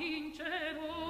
in cielo